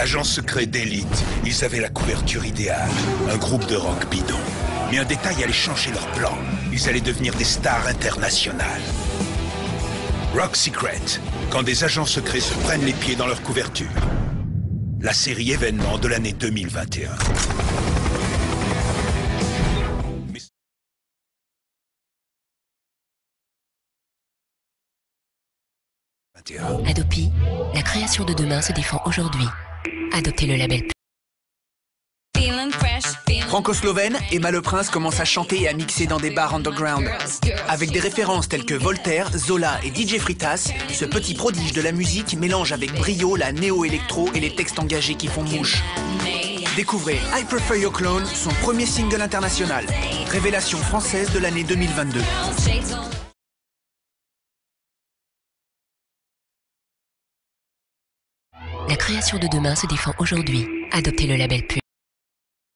Agents secrets d'élite, ils avaient la couverture idéale. Un groupe de rock bidon. Mais un détail allait changer leur plan. Ils allaient devenir des stars internationales. Rock Secret, quand des agents secrets se prennent les pieds dans leur couverture. La série événement de l'année 2021. Adopi, la création de demain se défend aujourd'hui. Adoptez le label. Franco-slovène, Emma Le Prince commence à chanter et à mixer dans des bars underground. Avec des références telles que Voltaire, Zola et DJ Fritas, ce petit prodige de la musique mélange avec brio la néo-électro et les textes engagés qui font mouche. Découvrez I Prefer Your Clone, son premier single international. Révélation française de l'année 2022. La création de demain se défend aujourd'hui. Adoptez le label Pulse.